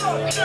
Hey!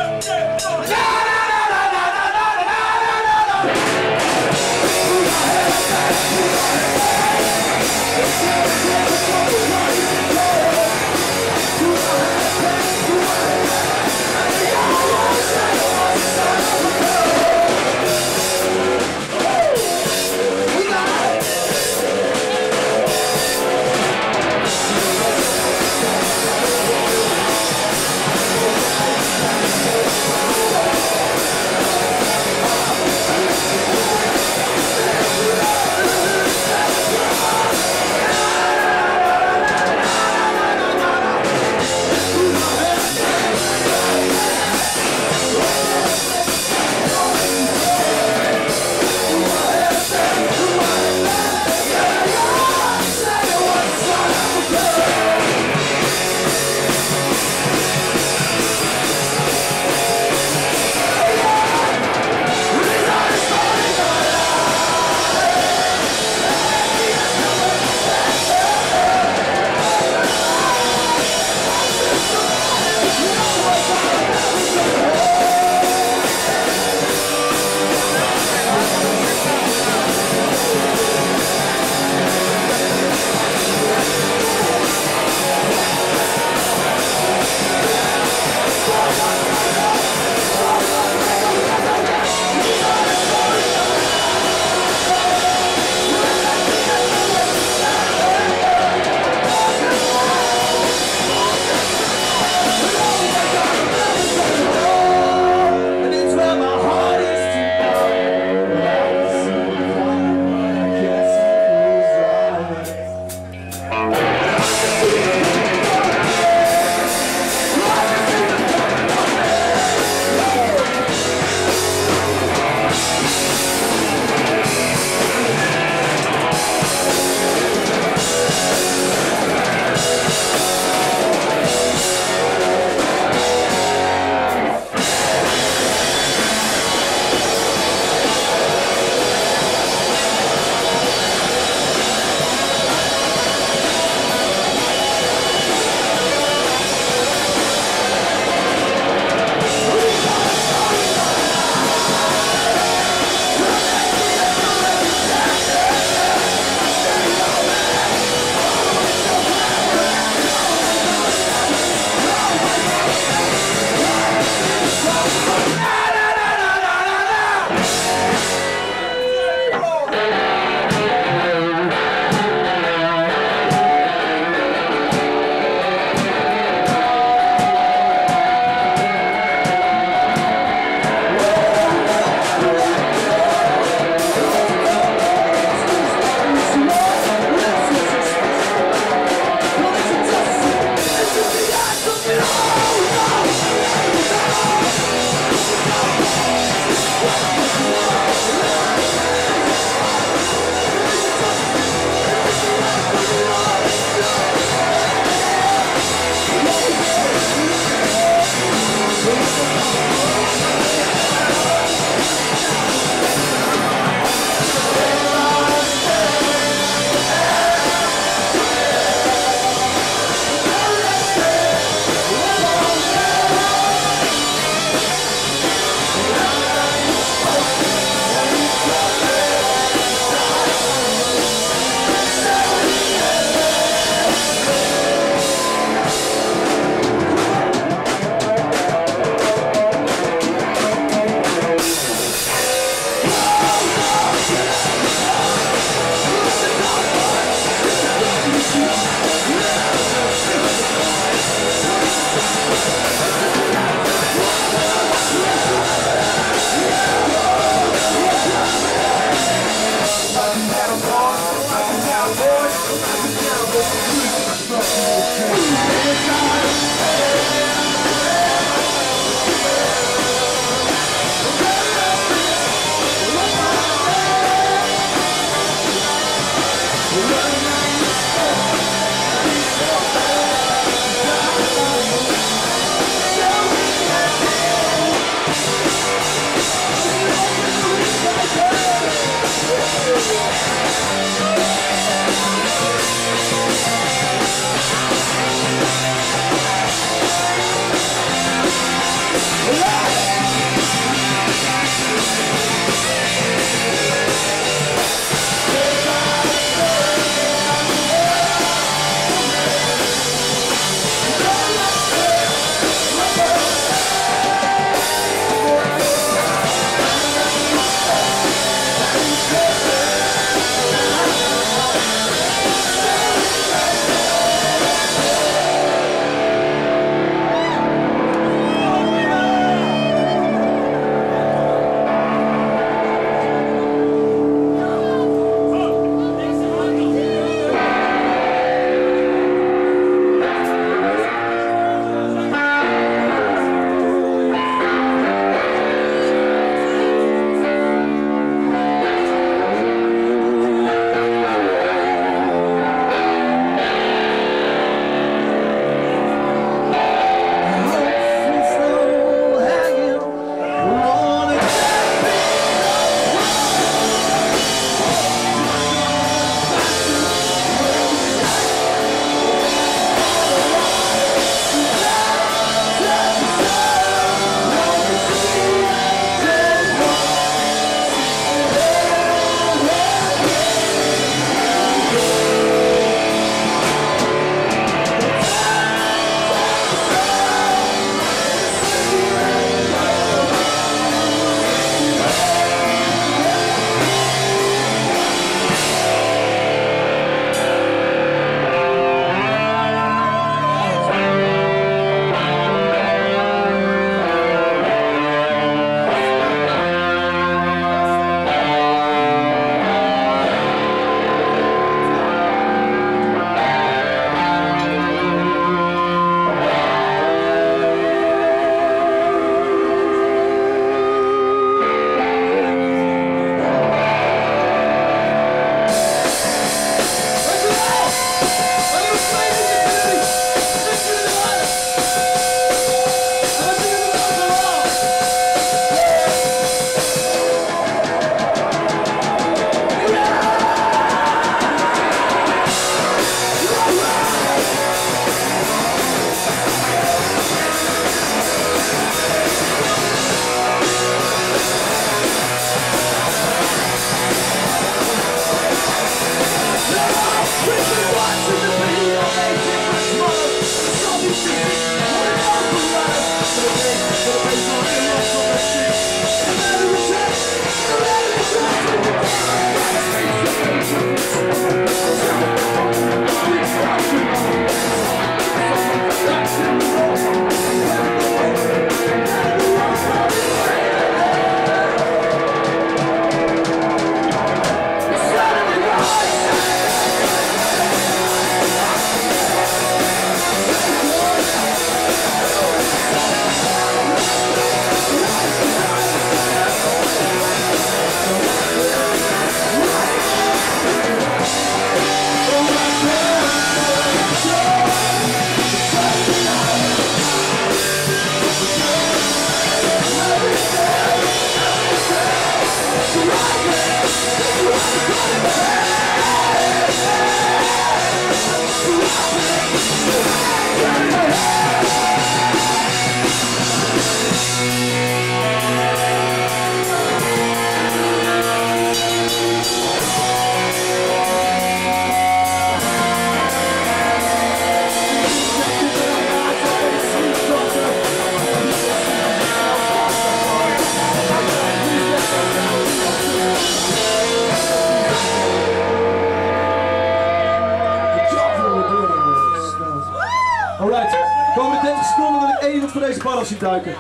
Alright, komende 30 seconden wil ik één iemand voor deze paddels zien duiken.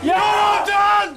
Ja, dan!